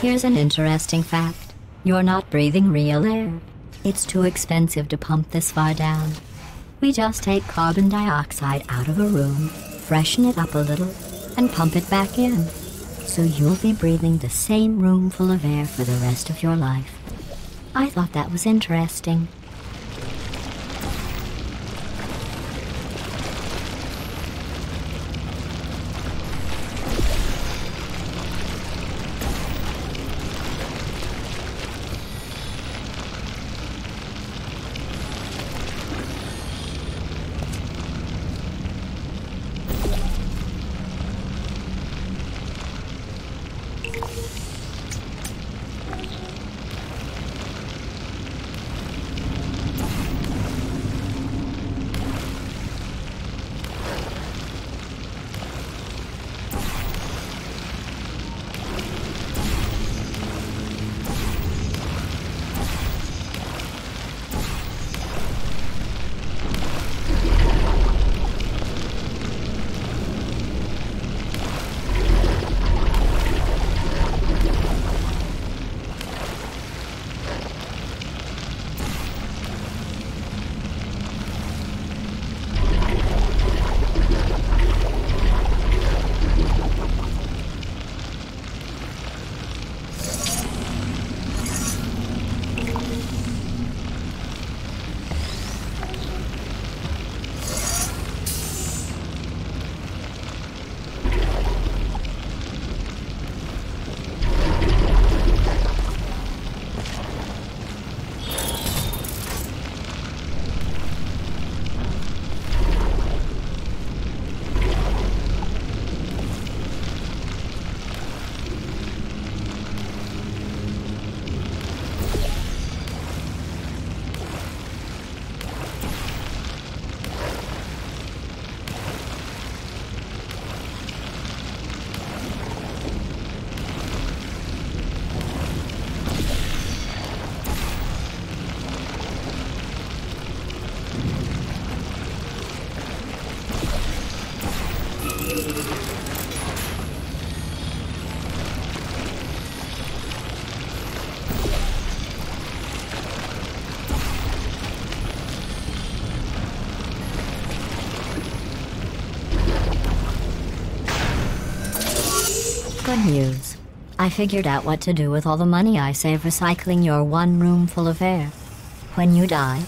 Here's an interesting fact you're not breathing real air. It's too expensive to pump this far down. We just take carbon dioxide out of a room, freshen it up a little, and pump it back in. So you'll be breathing the same room full of air for the rest of your life. I thought that was interesting. Good news. I figured out what to do with all the money I save recycling your one room full of air. When you die,